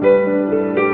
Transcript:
Música